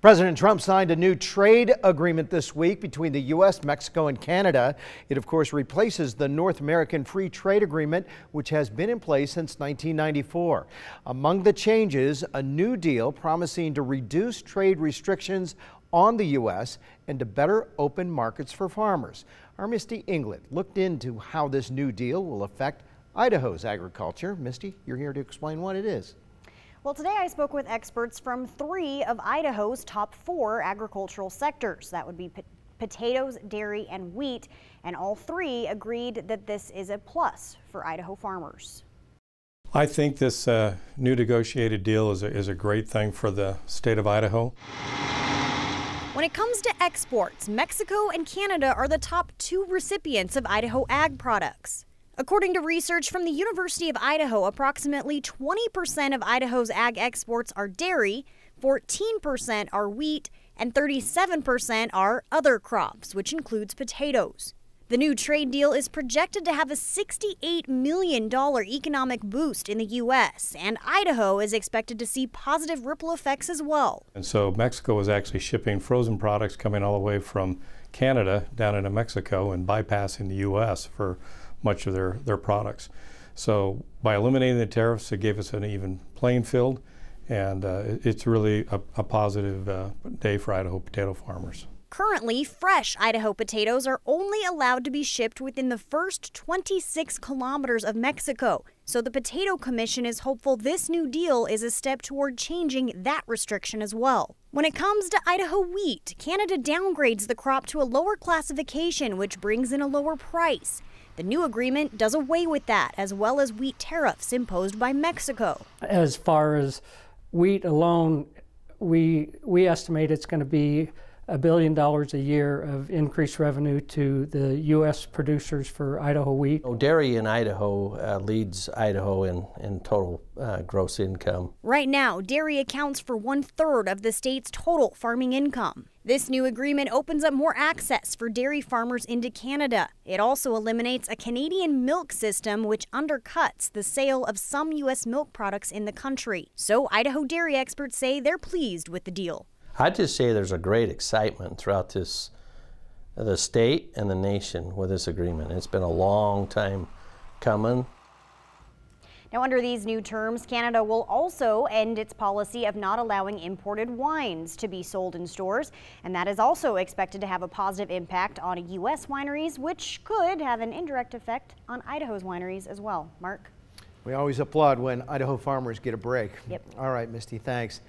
President Trump signed a new trade agreement this week between the U.S., Mexico, and Canada. It, of course, replaces the North American Free Trade Agreement, which has been in place since 1994. Among the changes, a new deal promising to reduce trade restrictions on the U.S. and to better open markets for farmers. Our Misty Inglet looked into how this new deal will affect Idaho's agriculture. Misty, you're here to explain what it is. Well, today I spoke with experts from three of Idaho's top four agricultural sectors. That would be potatoes, dairy, and wheat. And all three agreed that this is a plus for Idaho farmers. I think this uh, new negotiated deal is a, is a great thing for the state of Idaho. When it comes to exports, Mexico and Canada are the top two recipients of Idaho ag products. According to research from the University of Idaho, approximately 20% of Idaho's ag exports are dairy, 14% are wheat, and 37% are other crops, which includes potatoes. The new trade deal is projected to have a $68 million economic boost in the U.S., and Idaho is expected to see positive ripple effects as well. And so Mexico is actually shipping frozen products coming all the way from Canada down into Mexico and bypassing the U.S. for much of their, their products. So by eliminating the tariffs, it gave us an even playing field, and uh, it's really a, a positive uh, day for Idaho potato farmers. Currently, fresh Idaho potatoes are only allowed to be shipped within the first 26 kilometers of Mexico. So the Potato Commission is hopeful this new deal is a step toward changing that restriction as well. When it comes to Idaho wheat, Canada downgrades the crop to a lower classification, which brings in a lower price. The new agreement does away with that, as well as wheat tariffs imposed by Mexico. As far as wheat alone, we, we estimate it's going to be a billion dollars a year of increased revenue to the U.S. producers for Idaho wheat. Oh, dairy in Idaho uh, leads Idaho in, in total uh, gross income. Right now, dairy accounts for one third of the state's total farming income. This new agreement opens up more access for dairy farmers into Canada. It also eliminates a Canadian milk system which undercuts the sale of some U.S. milk products in the country. So, Idaho dairy experts say they're pleased with the deal. I'd just say there's a great excitement throughout this, the state and the nation with this agreement. It's been a long time coming. Now, under these new terms, Canada will also end its policy of not allowing imported wines to be sold in stores, and that is also expected to have a positive impact on U.S. wineries, which could have an indirect effect on Idaho's wineries as well. Mark? We always applaud when Idaho farmers get a break. Yep. All right, Misty, thanks.